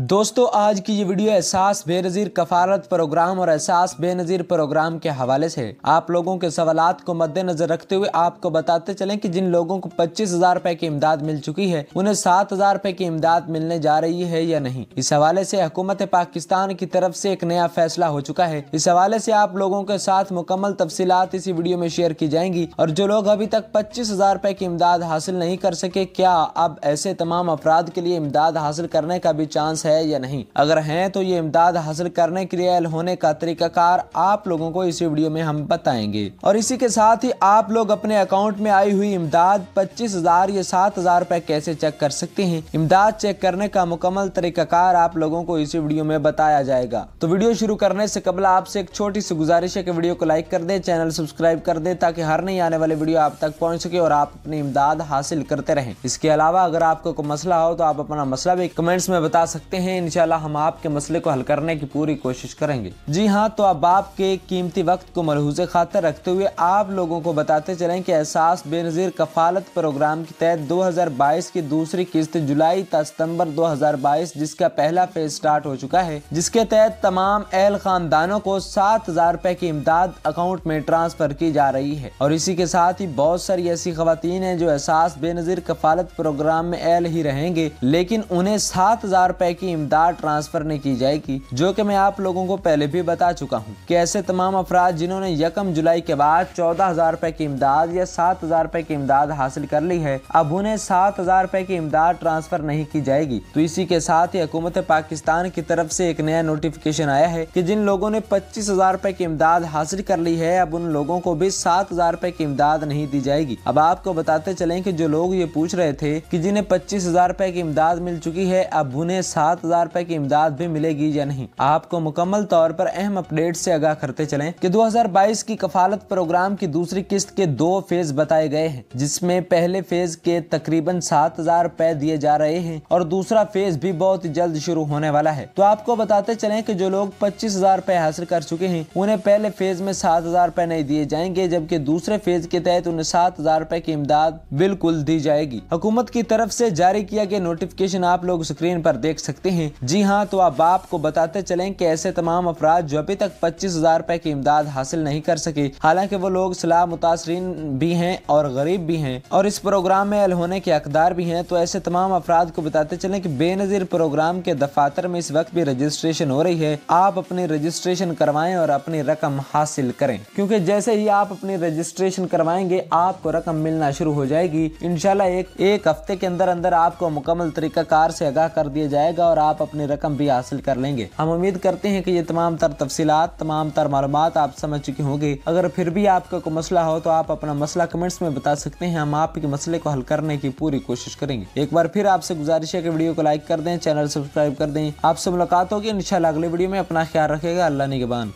दोस्तों, आज की ये वीडियो एहसास बेनज़ीर कफारत प्रोग्राम और एहसास बेनज़ीर प्रोग्राम के हवाले से आप लोगों के सवालात को मद्देनजर रखते हुए आपको बताते चलें कि जिन लोगों को पच्चीस हज़ार रुपए की इमदाद मिल चुकी है, उन्हें सात हज़ार रुपए की इमदाद मिलने जा रही है या नहीं। इस हवाले से हुकूमत पाकिस्तान की तरफ़ से एक नया फैसला हो चुका है। इस हवाले से आप लोगों के साथ मुकम्मल तफसीलात इसी वीडियो में शेयर की जाएँगी और जो लोग अभी तक पच्चीस हज़ार रुपए की इमदाद हासिल नहीं कर सके, क्या अब ऐसे तमाम अफराद के लिए इमदाद हासिल करने का भी चांस है? या नहीं। अगर हैं तो ये इमदाद हासिल करने के लिए होने का तरीकाकार आप लोगों को इसी वीडियो में हम बताएँगे। और इसी के साथ ही आप लोग अपने अकाउंट में आई हुई इमदाद पच्चीस हज़ार या सात हज़ार रूपए कैसे चेक कर सकते हैं? इमदाद चेक करने का मुकम्मल तरीकाकार आप लोगों को इसी वीडियो में बताया जाएगा। तो वीडियो शुरू करने से कबल आपसे एक छोटी सी गुजारिश है कि वीडियो को लाइक कर दे, चैनल सब्सक्राइब कर दे, ताकि हर नहीं आने वाले वीडियो आप तक पहुँच सके और आप अपनी इमदाद हासिल करते रहें। इसके अलावा अगर आपको कोई मसला हो तो आप अपना मसला भी कमेंट्स में बता सकते हैं। इंशाल्लाह हम आपके मसले को हल करने की पूरी कोशिश करेंगे। जी हाँ तो अब आपके कीमती वक्त को मलहूज खातर रखते हुए आप लोगों को बताते चलें कि एहसास बेनज़ीर कफालत प्रोग्राम के तहत 2022 की दूसरी किस्त जुलाई सितंबर 2022 जिसका पहला फ़ेज़ स्टार्ट हो चुका है, जिसके तहत तमाम एहल खानदानों को सात हज़ार रूपए की इमदाद अकाउंट में ट्रांसफ़र की जा रही है। और इसी के साथ ही बहुत सारी ऐसी खातन है जो एहसास बेनज़ीर कफालत प्रोग्राम में एहल ही रहेंगे, लेकिन उन्हें सात हज़ार की इमदाद ट्रांसफ़र नहीं की जाएगी, जो कि मैं आप लोगों को पहले भी बता चुका हूँ कि ऐसे तमाम अफराद जिन्होंने यकम जुलाई के बाद चौदह हज़ार रूपए की इमदाद या सात हज़ार रूपए की इमदाद हासिल कर ली है, अब उन्हें सात हज़ार रूपए की इमदाद ट्रांसफ़र नहीं की जाएगी। तो इसी के साथ ही हुकूमत पाकिस्तान की तरफ़ से एक नया नोटिफिकेशन आया है की जिन लोगों ने पच्चीस हज़ार रूपए की इमदाद हासिल कर ली है, अब उन लोगों को भी सात हज़ार रूपए की इमदाद नहीं दी जाएगी। अब आपको बताते चले की जो लोग ये पूछ रहे थे की जिन्हें पच्चीस हज़ार रूपए की इमदाद मिल चुकी है, अब उन्हें सात हज़ार रूपए की इमदाद भी मिलेगी या नहीं? आपको मुकम्मल तौर पर अहम अपडेट से आगाह करते चलें कि 2022 की कफालत प्रोग्राम की दूसरी किस्त के दो फ़ेज़ बताए गए हैं, जिसमें पहले फ़ेज़ के तकरीबन सात हज़ार रूपए दिए जा रहे हैं और दूसरा फ़ेज़ भी बहुत जल्द शुरू होने वाला है। तो आपको बताते चले की जो लोग पच्चीस हज़ार हासिल कर चुके हैं, उन्हें पहले फ़ेज़ में सात हज़ार नहीं दिए जाएँगे, जबकि दूसरे फ़ेज़ के तहत उन्हें सात हज़ार की इमदाद बिल्कुल दी जाएगी। हुकूमत की तरफ़ से जारी किया गया नोटिफिकेशन आप लोग स्क्रीन पर देख सकते हैं। जी हाँ तो अब आपको बताते चलें कि ऐसे तमाम अफराद जो अभी तक पच्चीस हज़ार रूपए की इमदाद हासिल नहीं कर सके। हालाँकि वो लोग सलाह मुतासरीन भी हैं और गरीब भी हैं और इस प्रोग्राम में अल होने के अकदार भी हैं। तो ऐसे तमाम अफराद को बताते चले की बेनजीर प्रोग्राम के दफातर में इस वक्त भी रजिस्ट्रेशन हो रही है। आप अपनी रजिस्ट्रेशन करवाएँ और अपनी रकम हासिल करें। क्योंकि जैसे ही आप अपनी रजिस्ट्रेशन करवाएँगे, आपको रकम मिलना शुरू हो जाएगी। इनशाला एक एक हफ़्ते के अंदर अंदर आपको मुकम्मल तरीका कार से आगाह कर दिया जाएगा और आप अपनी रकम भी हासिल कर लेंगे। हम उम्मीद करते हैं कि ये तमाम तर तफसीत तमाम तर मालूम आप समझ चुके होंगे। अगर फिर भी आपका कोई मसला हो तो आप अपना मसला कमेंट्स में बता सकते हैं। हम आपके मसले को हल करने की पूरी कोशिश करेंगे। एक बार फिर आपसे गुजारिश है कि वीडियो को लाइक कर दें, चैनल सब्सक्राइब कर दें। आपसे मुलाकात होगी। इंशाल्लाह अगले वीडियो में अपना ख्याल रखेगा। अल्लाह निगबान